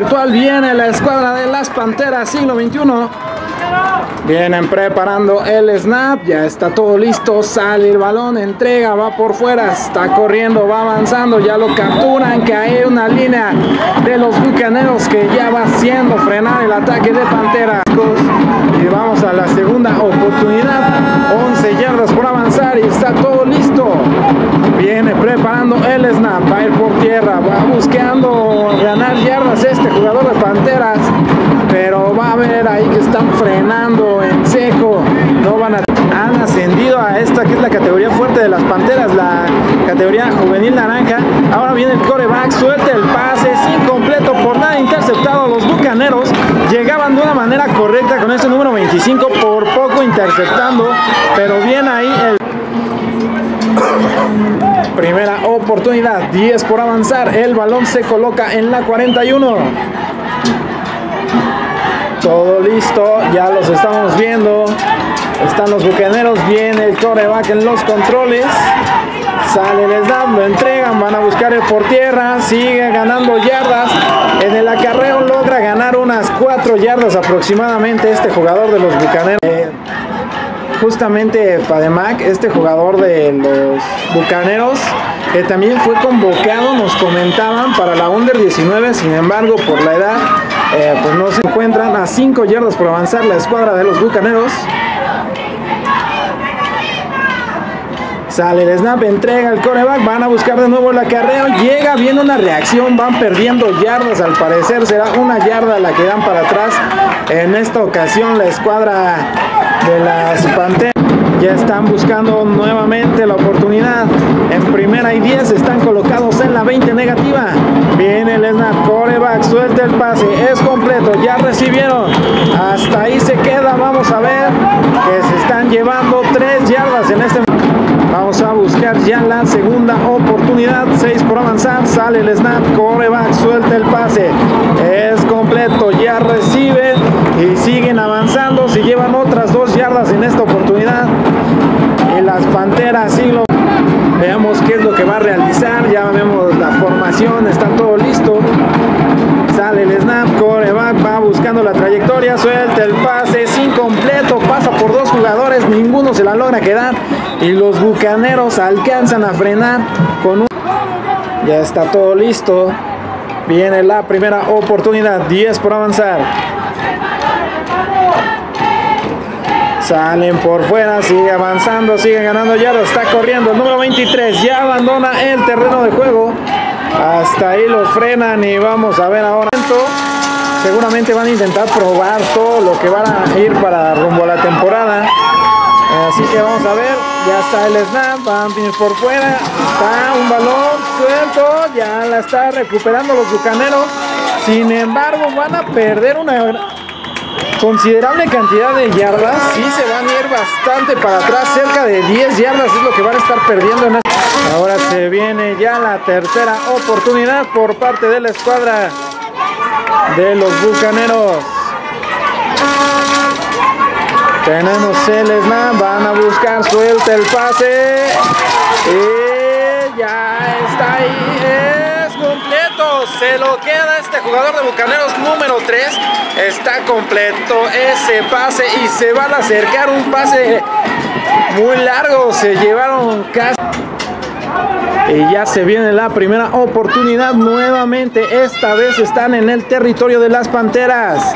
Virtual viene la escuadra de las Panteras siglo XXI. Vienen preparando el snap, ya está todo listo, sale el balón, entrega, va por fuera, está corriendo, va avanzando, ya lo capturan, hay una línea de los bucaneros que ya va haciendo frenar el ataque de Panteras. Y vamos a la segunda oportunidad, 11 yardas por avanzar y está todo listo. Viene preparando el snap, va a ir por tierra, va buscando ganar yardas este jugador de Panteras, pero va a ver ahí que están frenando en seco, no van a han ascendido a esta que es la categoría fuerte de las Panteras, la categoría juvenil naranja. Ahora viene el coreback, suelta el pase, es incompleto, por nada interceptado. Los bucaneros llegaban de una manera correcta con ese número 25, por poco interceptando, pero bien ahí el Primera oportunidad, 10 por avanzar. El balón se coloca en la 41. Todo listo, ya los estamos viendo. Están los bucaneros, viene el coreback en los controles. Sale les dan, lo entregan, van a buscar el por tierra, sigue ganando yardas. En el acarreo logra ganar unas 4 yardas aproximadamente este jugador de los bucaneros. Eh, justamente Fademac, este jugador de los Bucaneros, que también fue convocado, nos comentaban, para la Under 19, sin embargo, por la edad, eh, pues no se encuentran a 5 yardas por avanzar la escuadra de los Bucaneros. Sale el snap, entrega el coreback, van a buscar de nuevo el acarreo, llega, viene una reacción, van perdiendo yardas, al parecer será una yarda la que dan para atrás. En esta ocasión la escuadra de las Panteras ya están buscando nuevamente la oportunidad. En primera y 10 están colocados en la 20 negativa. Viene el snap, coreback, suelta el pase, es completo, ya recibieron. Hasta ahí se queda, vamos a ver que se están llevando 3 yardas en este Vamos a buscar ya la segunda oportunidad. 6 por avanzar. Sale el snap. Coreback. Suelta el pase. Es completo. Ya recibe. Y siguen avanzando. Se llevan otras dos yardas en esta oportunidad. Las panteras siglo. Veamos qué es lo que va a realizar. Ya vemos la formación. Está todo listo. Sale el snap. Coreback va buscando la trayectoria. Suelta el pase. Es incompleto. Pasa por dos jugadores. Ninguno se la logra quedar y los bucaneros alcanzan a frenar con un ya está todo listo viene la primera oportunidad 10 por avanzar salen por fuera sigue avanzando sigue ganando ya lo está corriendo número 23 ya abandona el terreno de juego. Hasta ahí los frenan y vamos a ver ahora. Seguramente van a intentar probar todo lo que van a ir para rumbo a la temporada. Así que vamos a ver, ya está el snap, van por fuera, está un balón suelto, ya la está recuperando los bucaneros. Sin embargo, van a perder una considerable cantidad de yardas. Sí se van a ir bastante para atrás, cerca de 10 yardas es lo que van a estar perdiendo en este. Ahora se viene ya la tercera oportunidad por parte de la escuadra de los bucaneros. Tenemos el snap, van a buscar, suelta el pase. Y ya está ahí, Se lo queda este jugador de Bucaneros número 3. Está completo ese pase y se van a acercar un pase muy largo. Se llevaron casi. Y ya se viene la primera oportunidad nuevamente. Esta vez están en el territorio de las Panteras.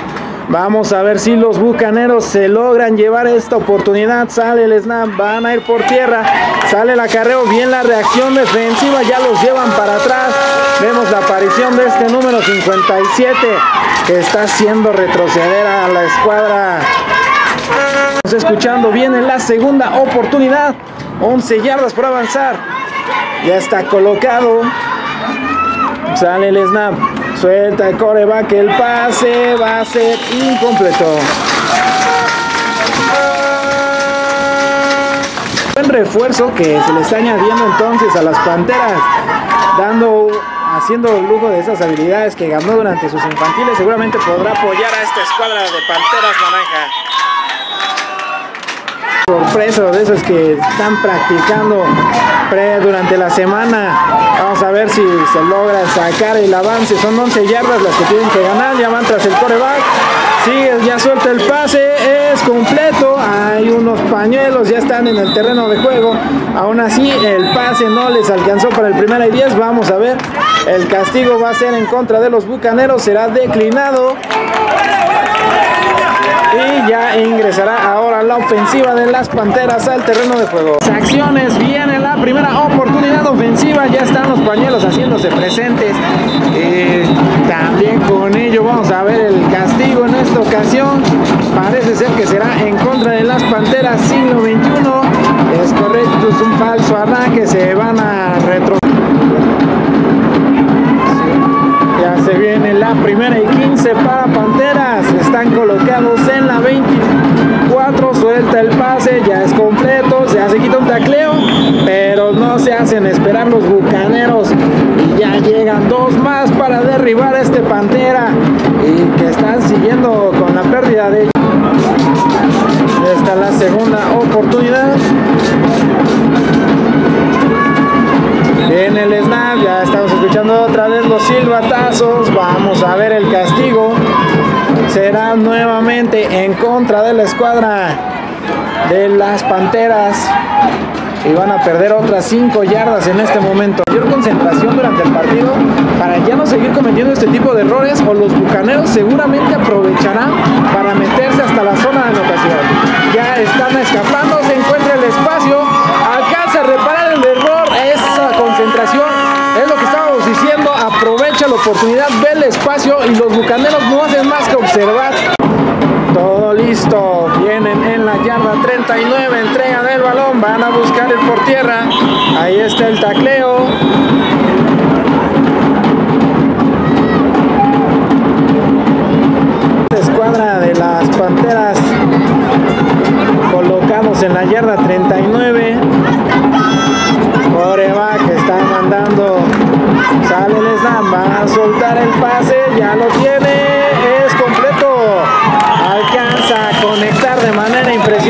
Vamos a ver si los bucaneros se logran llevar esta oportunidad. Sale el snap, van a ir por tierra. Sale el acarreo, bien la reacción defensiva, ya los llevan para atrás. Vemos la aparición de este número 57 que está haciendo retroceder a la escuadra. Estamos escuchando, viene la segunda oportunidad. 11 yardas por avanzar. Ya está colocado. Sale el snap. Suelta el coreback, el pase va a ser incompleto. Buen refuerzo que se le está añadiendo entonces a las Panteras, dando, haciendo lujo de esas habilidades que ganó durante sus infantiles. Seguramente podrá apoyar a esta escuadra de Panteras Naranja. Sorpresa de esos que están practicando durante la semana. Vamos a ver si se logra sacar el avance. Son 11 yardas las que tienen que ganar. Ya van tras el coreback. Sigue, ya suelta el pase, es completo. Hay unos pañuelos, ya están en el terreno de juego. Aún así, el pase no les alcanzó para el primera y 10. Vamos a ver. El castigo va a ser en contra de los bucaneros. Será declinado. Y ya ingresará ahora la ofensiva de las Panteras al terreno de juego. Acciones, viene la primera oportunidad ofensiva. Ya están los pañuelos haciéndose presentes. Eh, también con ello vamos a ver el castigo en esta ocasión. Parece ser que será en contra de las Panteras siglo XXI. Es correcto, es un falso arranque. Se van a retro ya se viene la primera y 15 para Panteras. Hacen esperar los bucaneros. Y ya llegan dos más para derribar a este Pantera. Y que están siguiendo con la pérdida de. Esta es la segunda oportunidad. En el snap, ya estamos escuchando otra vez los silbatazos. Vamos a ver el castigo. Será nuevamente en contra de la escuadra de las Panteras. Y van a perder otras 5 yardas en este momento. Mayor concentración durante el partido para ya no seguir cometiendo este tipo de errores o los bucaneros seguramente aprovecharán para meterse hasta la zona de anotación. Ya están escapando, se encuentra el espacio, alcanza a reparar el error, esa concentración es lo que estábamos diciendo, aprovecha la oportunidad, ve el espacio y los bucaneros no hacen más que observar. Listo, vienen en la yarda 39, entregan el balón, van a buscar el por tierra, ahí está el tacleo. Escuadra de las Panteras colocados en la yarda 39. Coreback está mandando, sale snap, va a soltar el pase, ya lo tiene,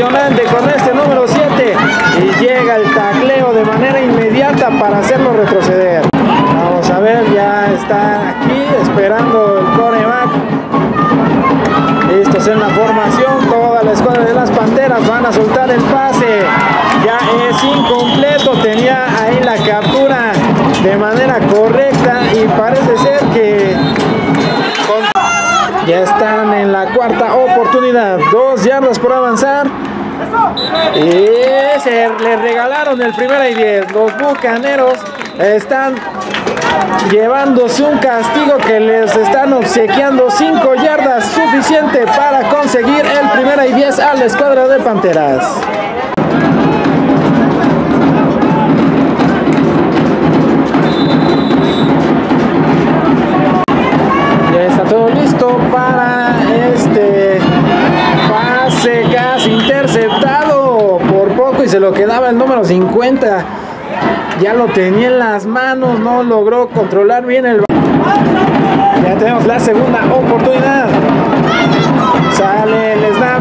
impresionante con este número 7 y llega el tacleo de manera inmediata para hacerlo retroceder. Vamos a ver, ya está aquí esperando el coreback. Listos en la formación, toda la escuadra de las Panteras van a soltar el pase. Ya es incompleto, tenía ahí la captura de manera correcta y parece ser que ya están en la cuarta oportunidad. Dos yardas por avanzar. Y se le regalaron el primera y diez. Los bucaneros están llevándose un castigo que les están obsequiando 5 yardas suficiente para conseguir el primera y 10 a la escuadra de Panteras. El número 50. Ya lo tenía en las manos, no logró controlar bien el. Ya tenemos la segunda oportunidad. Sale el snap,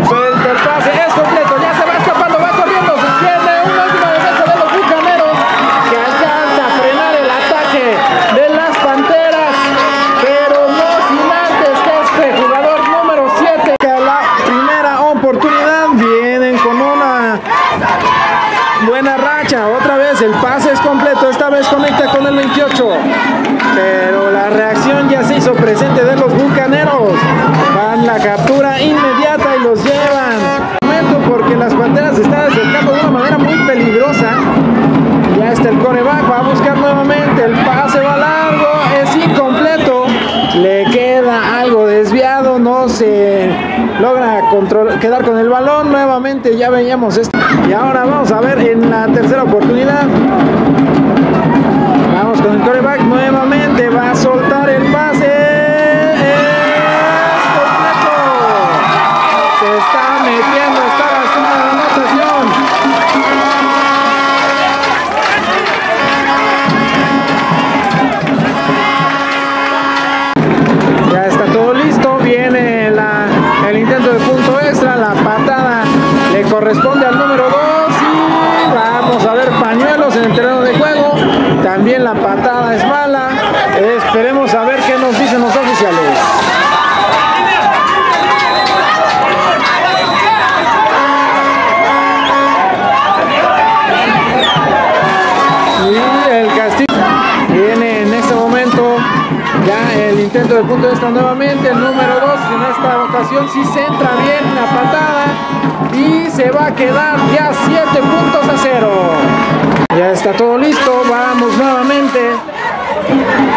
presente de los bucaneros, van la captura inmediata y los llevan, momento porque las panteras se están acercando de una manera muy peligrosa, ya está el coreback, va a buscar nuevamente, el pase va largo, es incompleto, le queda algo desviado, no se logra control- quedar con el balón, nuevamente ya veíamos esto. Y ahora vamos a ver en la tercera oportunidad. Ocasión sí centra bien la patada. Y se va a quedar ya 7 puntos a 0. Ya está todo listo. Vamos nuevamente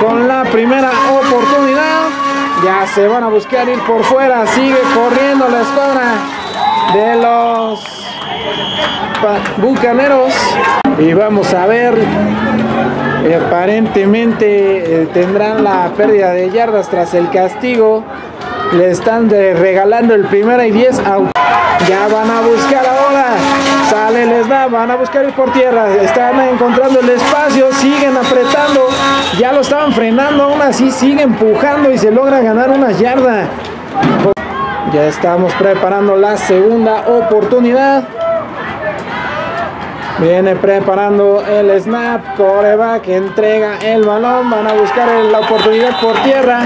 con la primera oportunidad. Ya se van a buscar ir por fuera. Sigue corriendo la escuadra de los bucaneros. Y vamos a ver. Aparentemente eh, tendrán la pérdida de yardas tras el castigo. Le están regalando el primera y 10 Ya van a buscar ahora. Sale les da, van a buscar ir por tierra. Están encontrando el espacio, siguen apretando. Ya lo estaban frenando, aún así sigue empujando y se logra ganar una yarda. Ya estamos preparando la segunda oportunidad. Viene preparando el snap, coreback entrega el balón, van a buscar la oportunidad por tierra,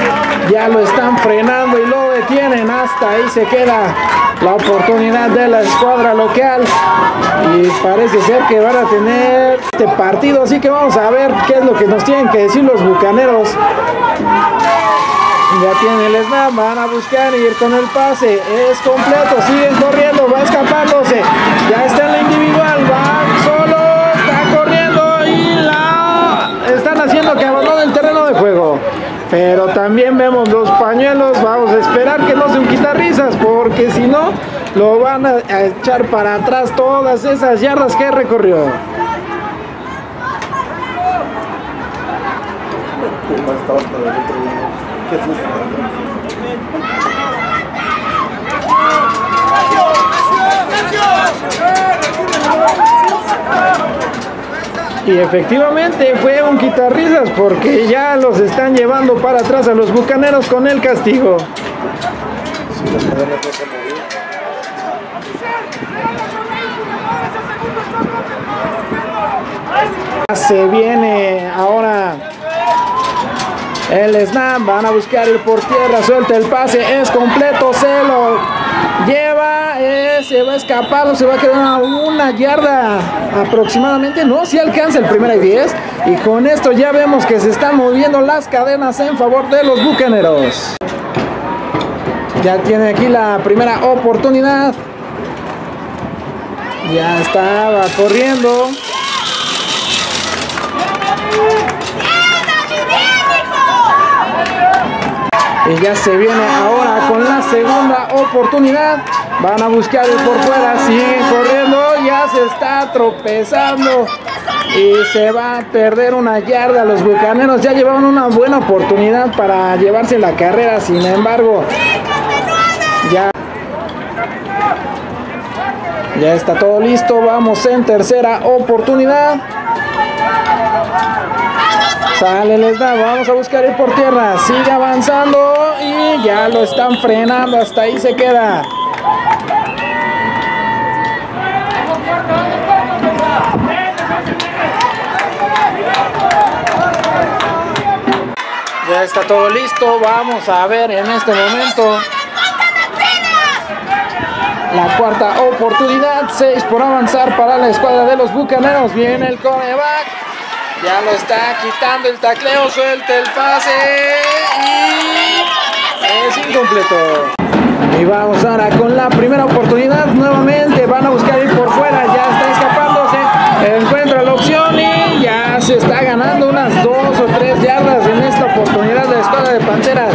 ya lo están frenando y lo detienen, hasta ahí se queda la oportunidad de la escuadra local y parece ser que van a tener este partido, así que vamos a ver qué es lo que nos tienen que decir los bucaneros. Ya tiene el snap, van a buscar ir con el pase, es completo, siguen corriendo, va escapándose, ya está en la individual, solo, está corriendo y la están haciendo que abandone el terreno de juego. Pero también vemos los pañuelos, vamos a quitarrisas, porque si no, lo van a echar para atrás todas esas yardas que recorrió. Y efectivamente fue un quitarrisas porque ya los están llevando para atrás a los bucaneros con el castigo. Se viene ahora el snap, van a buscar ir por tierra, suelta el pase, es completo, se lo lleva, eh, se va a escapar, se va a quedar una yarda aproximadamente, no, si alcanza el primer y 10 y con esto ya vemos que se están moviendo las cadenas en favor de los bucaneros. Ya tiene aquí la primera oportunidad. Ya estaba corriendo. Y ya se viene ahora con la segunda oportunidad. Van a buscar por fuera, siguen corriendo, ya se está tropezando y se va a perder una yarda. Los bucaneros ya llevaban una buena oportunidad para llevarse la carrera, sin embargo, ya, ya está todo listo. Vamos en tercera oportunidad. Sale, les da, vamos a buscar ir por tierra, sigue avanzando y ya lo están frenando, hasta ahí se queda. Ya está todo listo, vamos a ver en este momento la cuarta oportunidad, 6 por avanzar para la escuadra de los bucaneros, viene el coreback. Ya lo está quitando el tacleo, suelta el pase es incompleto. Y vamos ahora con la primera oportunidad. Nuevamente van a buscar ir por fuera. Ya está escapándose. Encuentra la opción y ya se está ganando unas dos o tres yardas en esta oportunidad de la escuadra de Panteras.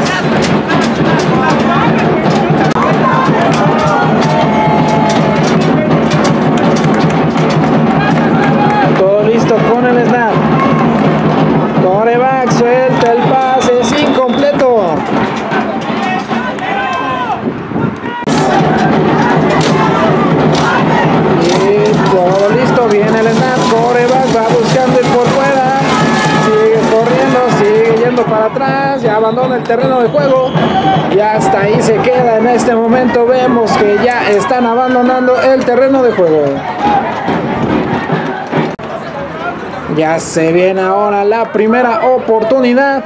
Se viene ahora la primera oportunidad.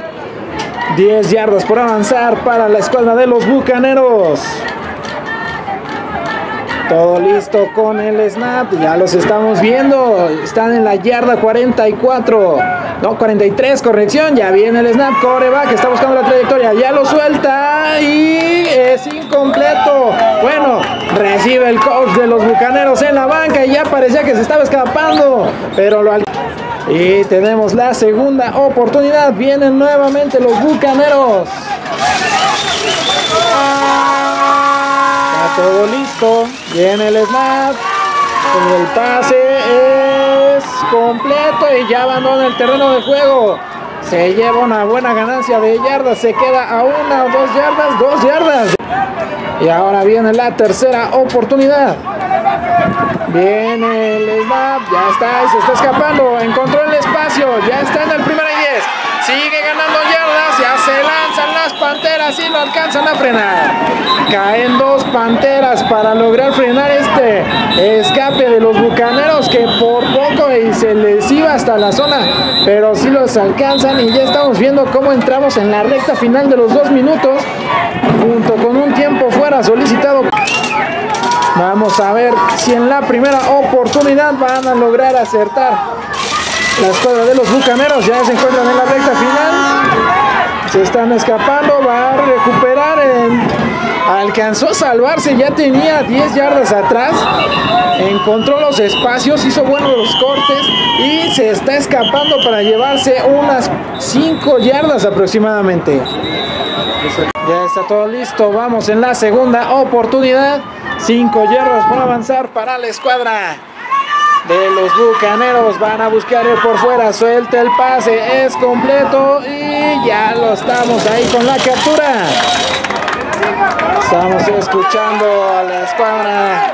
10 yardas por avanzar para la escuadra de los Bucaneros. Todo listo con el snap. Ya los estamos viendo. Están en la yarda 44. No, 43, corrección. Ya viene el snap. Coreback está buscando la trayectoria. Ya lo suelta y es incompleto. Bueno, recibe el coach de los bucaneros en la banca y ya parecía que se estaba escapando. Pero lo y tenemos la segunda oportunidad. Vienen nuevamente los bucaneros. Está todo listo. Viene el snap. El pase es completo y ya abandona el terreno de juego. Se lleva una buena ganancia de yardas. Se queda a una o dos yardas. Dos yardas. Y ahora viene la tercera oportunidad. Viene el snap, ya está, se está escapando, encontró el espacio, ya está en el primero y 10. Sigue ganando yardas, ya se lanzan las panteras y lo alcanzan a frenar. Caen dos panteras para lograr frenar este escape de los bucaneros que por poco se les iba hasta la zona, pero sí los alcanzan y ya estamos viendo cómo entramos en la recta final de los dos minutos, junto con un tiempo fuera solicitado. Vamos a ver si en la primera oportunidad van a lograr acertar la escuadra de los bucaneros. Ya se encuentran en la recta final. Se están escapando. Va a recuperar. Alcanzó a salvarse. Ya tenía 10 yardas atrás. Encontró los espacios. Hizo buenos los cortes. Y se está escapando para llevarse unas 5 yardas aproximadamente. Ya está todo listo. Vamos en la segunda oportunidad. Cinco yardas por avanzar para la escuadra de los bucaneros. Van a buscar por fuera. Suelta el pase. Es completo. Y ya lo estamos ahí con la captura. Estamos escuchando a la escuadra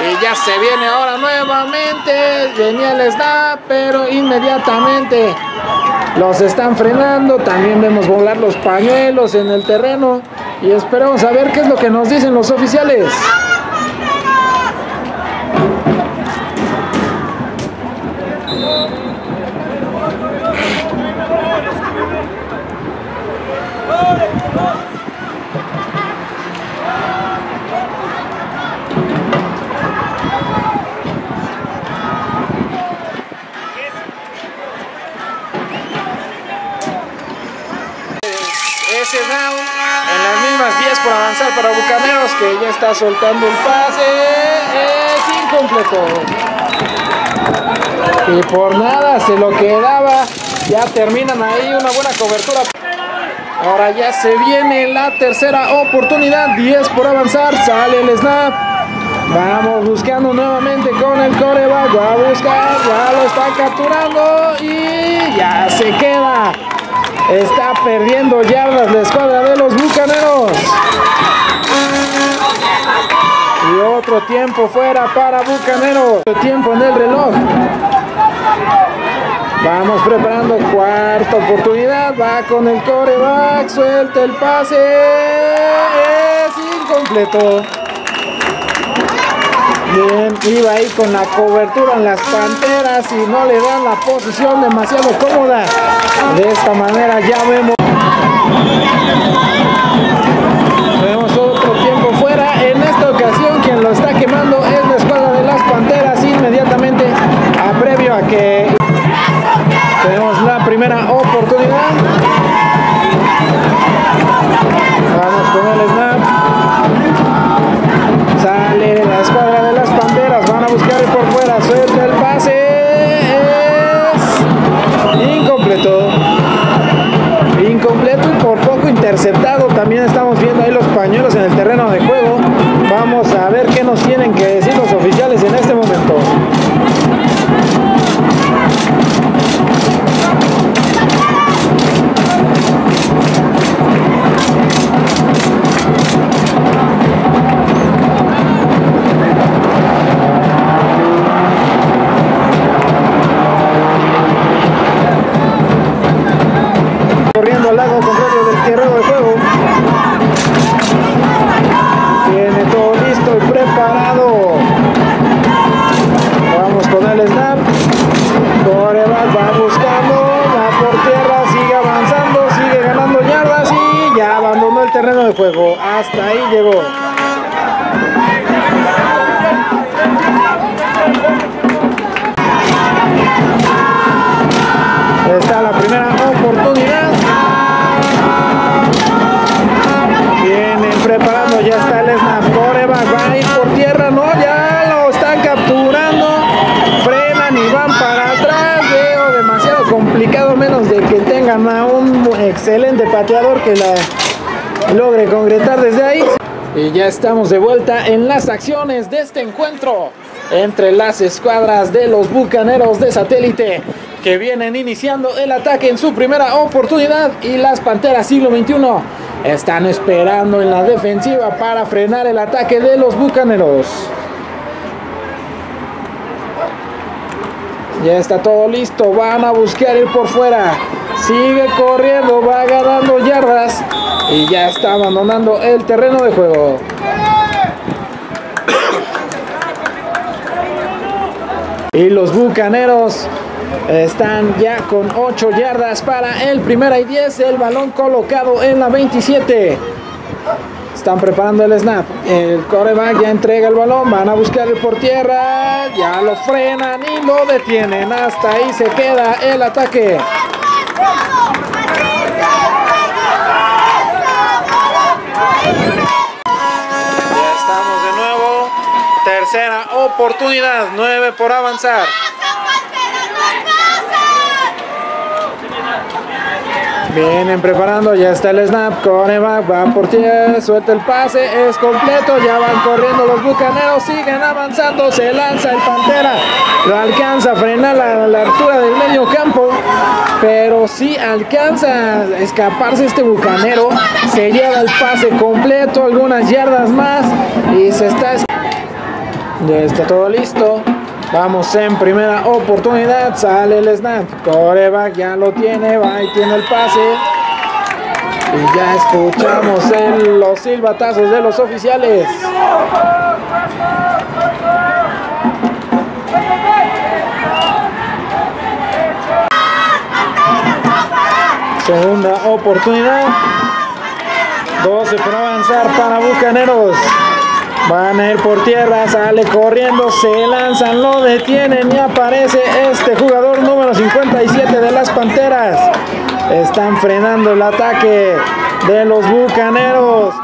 Y ya se viene ahora nuevamente. El snap, pero inmediatamente los están frenando. También vemos volar los pañuelos en el terreno y esperamos a ver qué es lo que nos dicen los oficiales. En las mismas 10 por avanzar para Bucaneros que ya está soltando el pase. Es incompleto. Y por nada se lo quedaba. Ya terminan ahí una buena cobertura. Ahora ya se viene la tercera oportunidad. 10 por avanzar. Sale el snap. Vamos buscando nuevamente con el coreback. Va a buscar, ya lo está capturando. Y ya se queda. Está perdiendo yardas la escuadra de los bucaneros. Y otro tiempo fuera para Bucaneros. Tiempo en el reloj. Vamos preparando cuarta oportunidad. Va con el coreback. Suelta el pase. Es incompleto. Iba ahí con la cobertura en las panteras y no le dan la posición demasiado cómoda. De esta manera ya. Vemos estamos de vuelta en las acciones de este encuentro entre las escuadras de los Bucaneros de Satélite que vienen iniciando el ataque en su primera oportunidad y las Panteras siglo XXI están esperando en la defensiva para frenar el ataque de los Bucaneros. Ya está todo listo, van a buscar ir por fuera. Sigue corriendo, va ganando yardas y ya está abandonando el terreno de juego. Y los Bucaneros están ya con 8 yardas para el primera y 10. El balón colocado en la 27. Están preparando el snap. El coreback ya entrega el balón. Van a buscar por tierra. Ya lo frenan y lo detienen. Hasta ahí se queda el ataque. Tercera oportunidad. 9 por avanzar. Vienen preparando, ya está el snap, coreback, va por tierra, suelta el pase, es completo, ya van corriendo los bucaneros, siguen avanzando, se lanza el Pantera, lo alcanza a frenar a la, altura del medio campo, pero si alcanza a escaparse este bucanero, se lleva el pase completo, algunas yardas más y se está... Ya está todo listo. Vamos en primera oportunidad. Sale el snap. Coreback ya lo tiene. Va y tiene el pase. Y ya escuchamos el, los silbatazos de los oficiales. Segunda oportunidad. 12 por avanzar para Bucaneros. Van a ir por tierra, sale corriendo, se lanzan, lo detienen y aparece este jugador número 57 de las Panteras. Están frenando el ataque de los Bucaneros.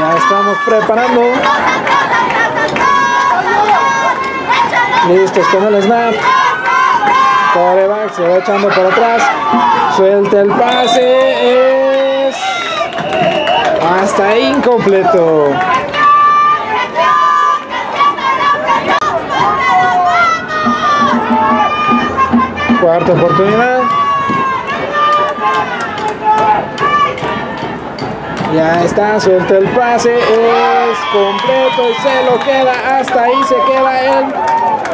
Ya estamos preparando. Listos con el snap. Coreback se va echando por atrás. Suelta el pase. Hasta incompleto. Cuarta oportunidad. Ya está, suelta el pase, es completo se lo queda, hasta ahí se queda el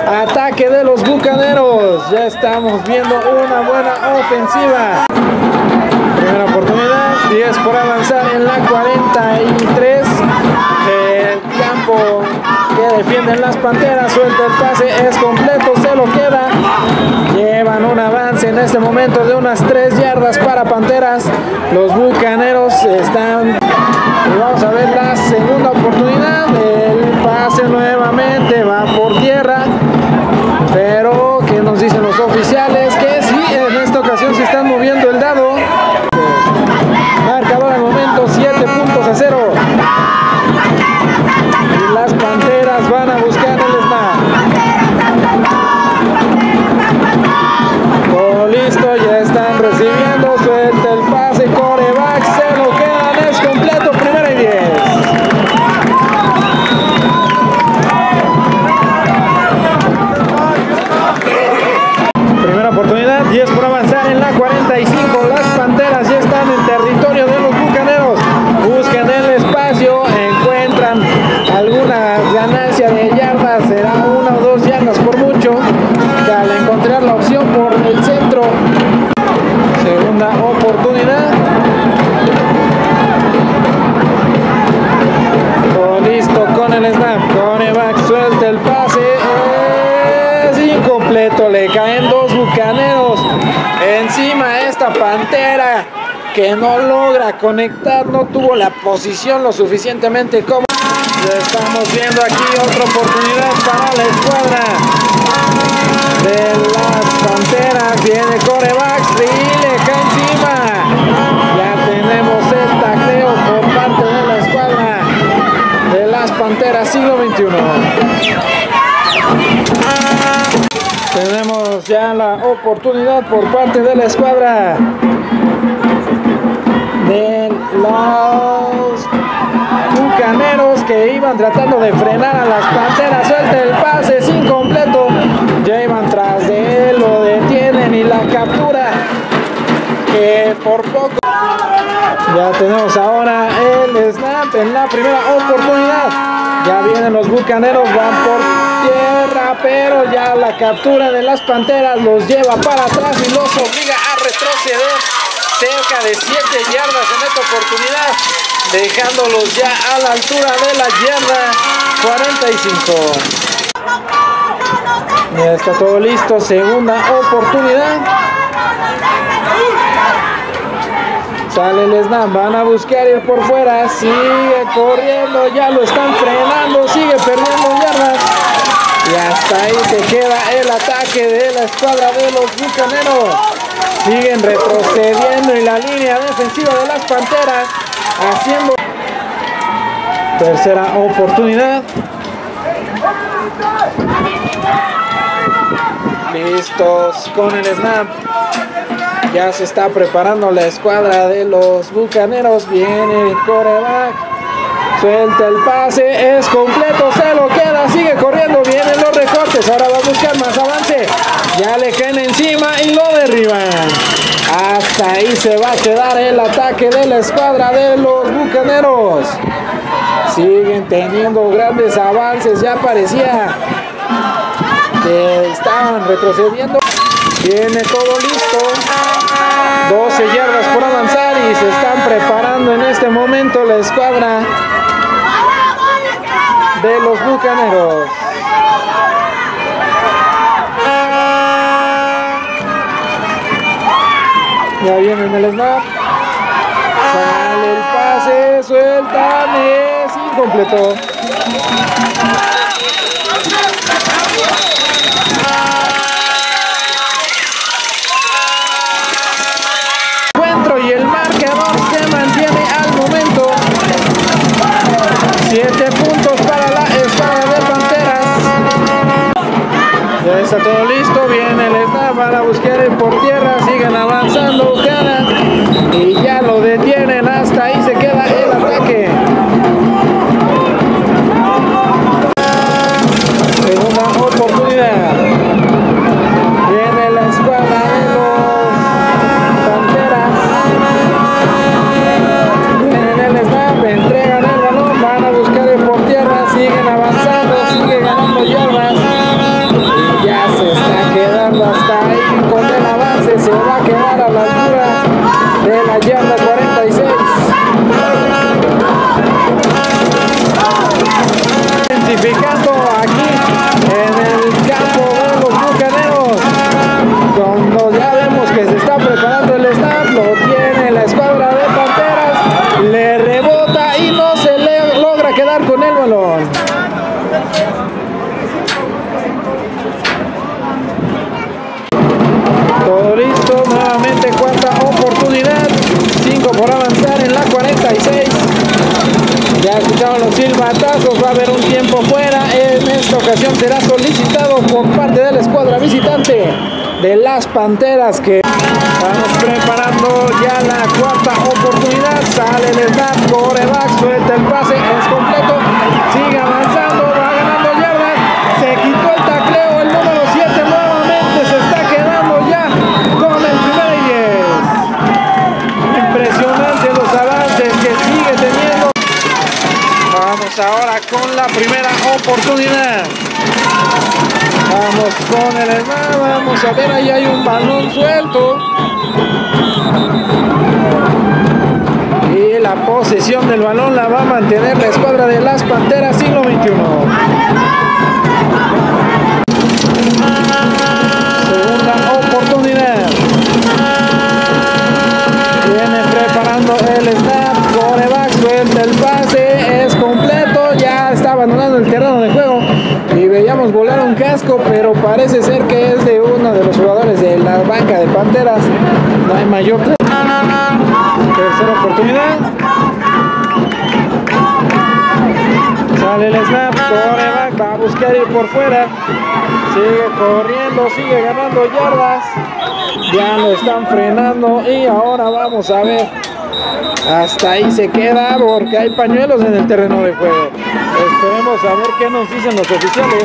ataque de los Bucaneros. Ya estamos viendo una buena ofensiva. Primera oportunidad, 10 por avanzar en la 43. El campo que defienden las panteras, suelta el pase, es completo, se lo queda. Llevan un avance en este momento de unas 3 yardas para panteras. Los bucaneros están. Vamos a ver la segunda oportunidad. El pase nuevamente va por tierra. Pero, ¿qué nos dicen los oficiales? El snap. Coreback suelta el pase. Es incompleto. Le caen dos bucaneros encima esta pantera que no logra conectar. No tuvo la posición lo suficientemente cómoda. Estamos viendo aquí otra oportunidad para la escuadra de las Panteras. Viene coreback y le cae encima. Panteras siglo XXI. Tenemos ya la oportunidad por parte de la escuadra de los bucaneros que iban tratando de frenar a las panteras. Suelta el pase, es incompleto. Ya iban tras de él, lo detienen y la captura. Que por poco. Ya tenemos ahora el snap en la primera oportunidad. Ya vienen los bucaneros, van por tierra, pero ya la captura de las panteras los lleva para atrás y los obliga a retroceder cerca de 7 yardas en esta oportunidad, dejándolos ya a la altura de la yarda 45. Ya está todo listo, segunda oportunidad. Sale el snap, van a buscar ir por fuera, sigue corriendo, ya lo están frenando, sigue perdiendo yardas. Y hasta ahí se queda el ataque de la escuadra de los bucaneros. Siguen retrocediendo en la línea defensiva de las Panteras, haciendo tercera oportunidad. Listos con el snap. Ya se está preparando la escuadra de los bucaneros. Viene el coreback. Suelta el pase, es completo, se lo queda, sigue corriendo, vienen los recortes, ahora va a buscar más avance, ya le caen encima y lo derriban. Hasta ahí se va a quedar el ataque de la escuadra de los bucaneros. Siguen teniendo grandes avances, ya parecía que estaban retrocediendo. Viene todo listo. 12 yardas por avanzar y se están preparando en este momento la escuadra de los bucaneros. Ya viene en el snap. Sale el pase, sueltan, es incompleto. Está todo listo, viene el snap, van a buscar por tierra, siguen avanzando, ganan y ya lo detienen, hasta ahí se queda el ataque. Y no se le logra quedar con el balón. Todo listo, nuevamente cuarta oportunidad, 5 por avanzar en la 46. Ya escucharon los silbatazos, va a haber un tiempo fuera. En esta ocasión será solicitado por parte de la escuadra visitante de las Panteras que preparando ya la cuarta oportunidad. Sale el snap, coreback, suelta el pase, es completo, sigue avanzando, va ganando yardas, se quitó el tacleo, el número 7 nuevamente se está quedando ya con el primer y 10. Impresionante los avances que sigue teniendo. Vamos ahora con la primera oportunidad. Vamos con el hermano, vamos a ver, ahí hay un balón suelto. Y la posesión del balón la va a mantener la escuadra de las Panteras siglo XXI. Segunda oportunidad. Viene preparando el snap, coreback, suelta el pase, es completo, ya está abandonando el terreno de juego y veíamos volar un casco, pero parece ser que No hay mayor. Tercera oportunidad. Sale el snap, coreback, va a buscar ir por fuera. Sigue corriendo, sigue ganando yardas. Ya lo están frenando y ahora vamos a ver. Hasta ahí se queda porque hay pañuelos en el terreno de juego. Esperemos a ver qué nos dicen los oficiales.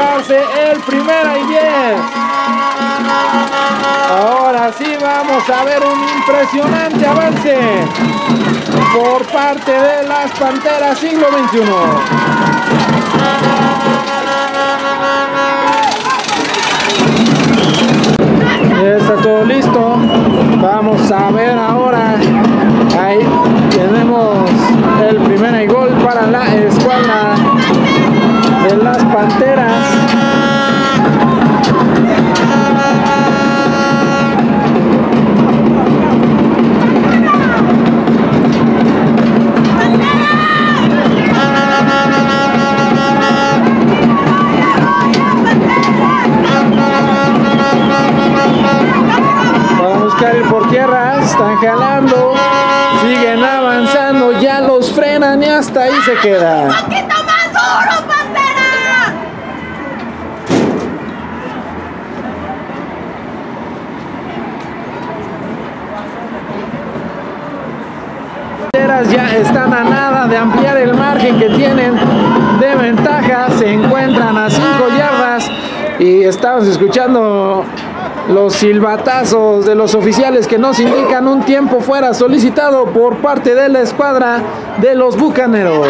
El primera y diez. Ahora sí vamos a ver un impresionante avance por parte de las Panteras siglo XXI. Ya está todo listo. Vamos a ver ahora. Ahí tenemos el primer gol para la escuadra las Panteras. Por tierra, están jalando, siguen avanzando, ya los frenan y hasta ahí se queda. ¡Poquito más duro, Pantera! Panteras ya están a nada de ampliar el margen que tienen de ventaja, se encuentran a 5 yardas y estamos escuchando los silbatazos de los oficiales que nos indican un tiempo fuera solicitado por parte de la escuadra de los Bucaneros.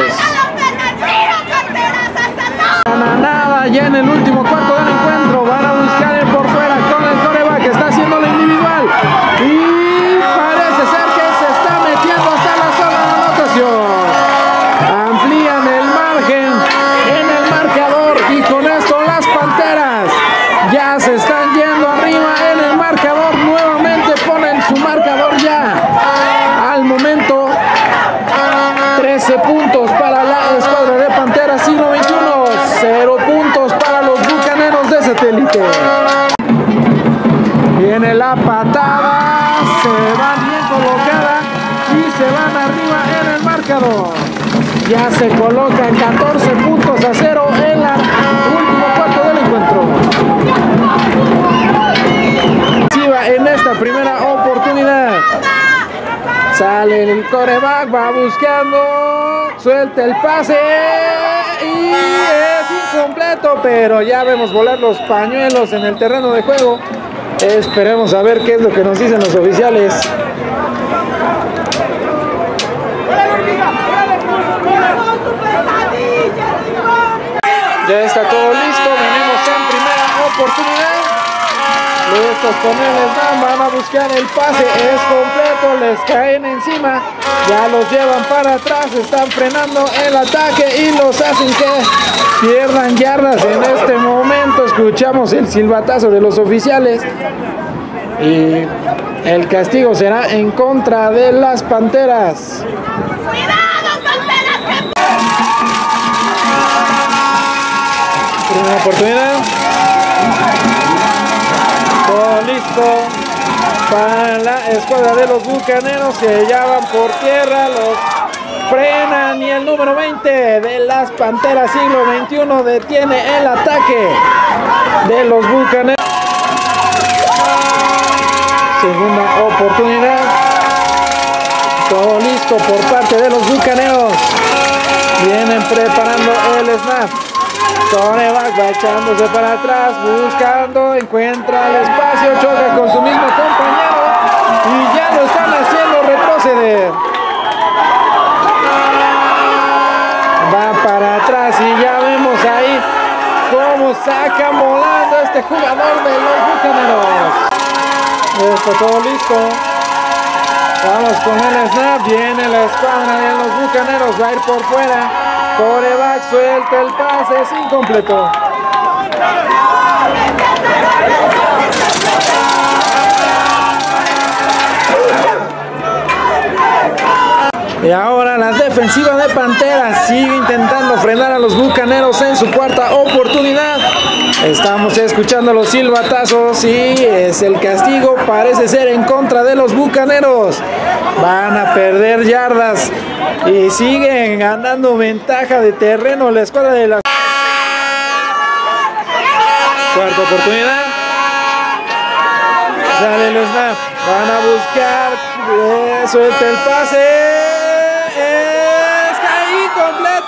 Nada ya en el último cuarto del encuentro van Ya se colocan 14 puntos a 0 en la último cuarto del encuentro. En esta primera oportunidad. Sale el coreback, va buscando, suelta el pase y es incompleto, pero ya vemos volar los pañuelos en el terreno de juego. Esperemos a ver qué es lo que nos dicen los oficiales. Ya está todo listo, venimos en primera oportunidad. El snap, van a buscar el pase, es completo, les caen encima, ya los llevan para atrás, están frenando el ataque y los hacen que pierdan yardas. En este momento escuchamos el silbatazo de los oficiales y el castigo será en contra de las Panteras. Oportunidad. Todo listo para la escuadra de los bucaneros que ya van por tierra. Los frenan y el número 20 de las Panteras siglo XXI detiene el ataque de los bucaneros. Segunda oportunidad. Todo listo por parte de los bucaneros. Vienen preparando el snap. Coreback va echándose para atrás, buscando, encuentra el espacio, choca con su mismo compañero y ya lo están haciendo retroceder. Va para atrás y ya vemos ahí cómo saca volando este jugador de los bucaneros. Está todo listo. Vamos con el snap. Viene la escuadra de los bucaneros. Va a ir por fuera. Coreback suelta el pase. Es incompleto. Y ahora la defensiva de Pantera sigue intentando frenar a los bucaneros en su cuarta oportunidad. Estamos escuchando los silbatazos y es el castigo, parece ser en contra de los bucaneros. Van a perder yardas y siguen ganando ventaja de terreno la escuadra de la cuarta oportunidad. Sale el snap, van a buscar, suelta el pase.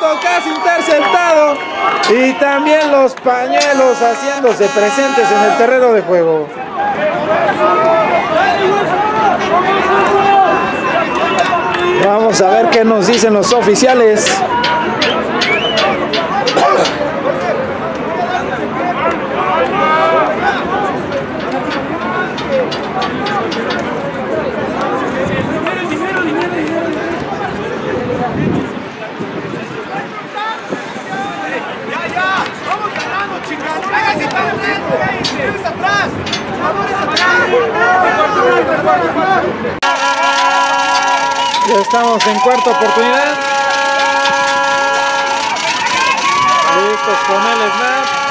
Casi interceptado. Y también los pañuelos haciéndose presentes en el terreno de juego. Vamos a ver qué nos dicen los oficiales. ¡Ya, ya! ¡Vamos ganando, chingados! ¡Háganse para adentro! ¡Tienes atrás! Ya en cuarta oportunidad. Listos con el snap.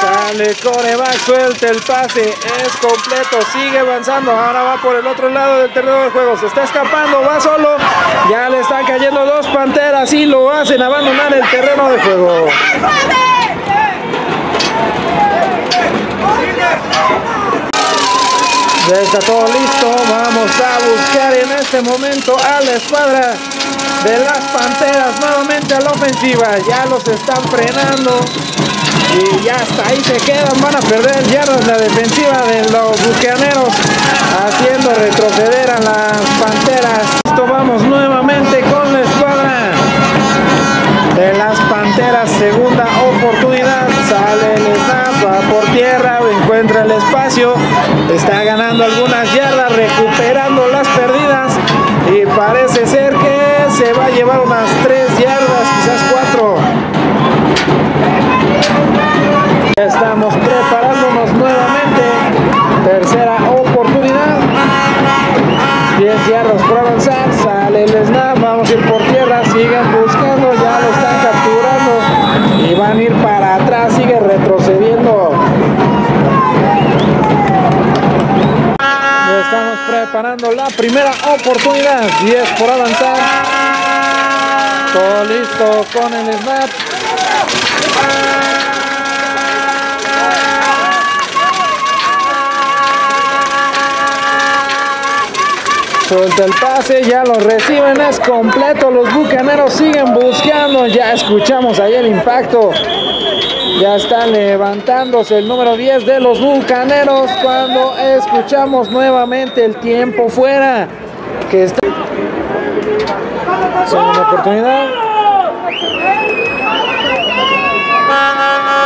Sale coreback, suelta el pase, es completo, sigue avanzando, ahora va por el otro lado del terreno de juego, se está escapando, va solo, ya le están cayendo dos panteras y lo hacen abandonar el terreno de juego. Ya está todo listo, vamos a buscar en este momento a la escuadra de las Panteras nuevamente a la ofensiva, ya los están frenando. Y ya hasta ahí se quedan, van a perder yardas la defensiva de los bucaneros haciendo retroceder a las Panteras. Esto vamos nuevamente con la escuadra de las Panteras, segunda oportunidad, sale el snap, por tierra, encuentra el espacio, preparando la primera oportunidad, 10 por avanzar, todo listo con el snap. Suelta el pase, ya lo reciben, es completo. Los bucaneros siguen buscando. Ya escuchamos ahí el impacto. Ya está levantándose el número 10 de los bucaneros cuando escuchamos nuevamente el tiempo fuera. Que está. Segunda oportunidad.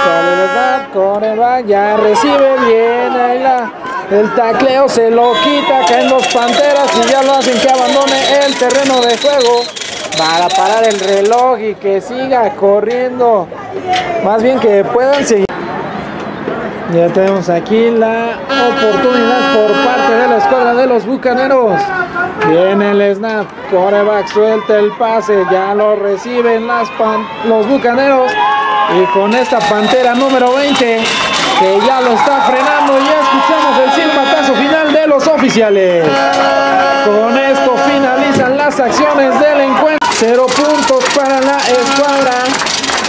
Sale el snap, coreback, ya recibe bien ahí la, el tacleo, se lo quita, caen los panteras y ya lo hacen que abandone el terreno de juego para parar el reloj y que siga corriendo, más bien que puedan seguir. Ya tenemos aquí la oportunidad por parte de la escuadra de los bucaneros. Viene el snap, coreback suelta el pase, ya lo reciben las los bucaneros. Y con esta pantera número 20, que ya lo está frenando, ya escuchamos el silbatazo final de los oficiales. Con esto finalizan las acciones del encuentro. Cero puntos para la escuadra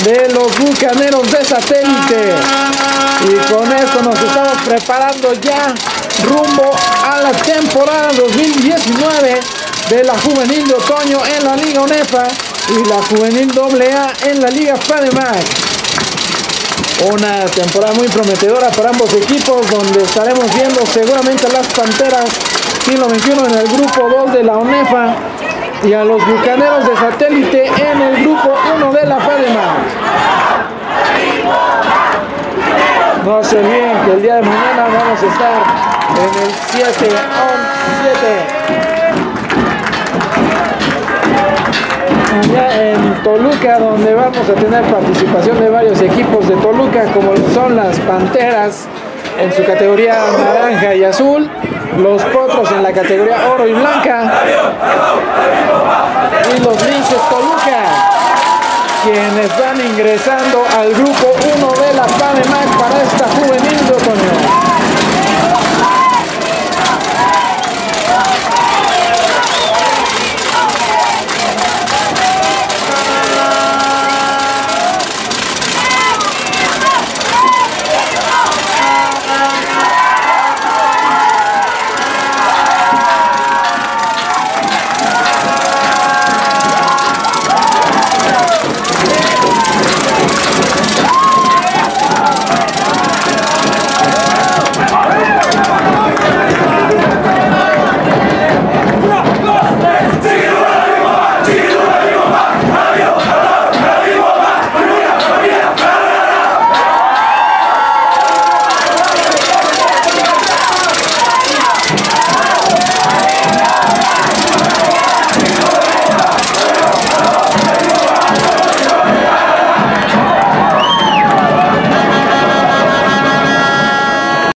de los bucaneros de satélite. Y con esto nos estamos preparando ya rumbo a la temporada 2019 de la juvenil de otoño en la Liga ONEFA y la juvenil AA en la Liga FADEMAC. Una temporada muy prometedora para ambos equipos, donde estaremos viendo seguramente las Panteras siglo XXI en el grupo 2 de la ONEFA y a los Bucaneros de Satélite en el grupo 1 de la FADEMA. No se olviden que el día de mañana vamos a estar en el 7 on 7 allá en Toluca, donde vamos a tener participación de varios equipos de Toluca, como son las Panteras en su categoría naranja y azul, los Potros en la categoría oro y blanca, y los Linces Toluca quienes van ingresando al grupo 1 de la PANEMAC para esta juvenil de otoño.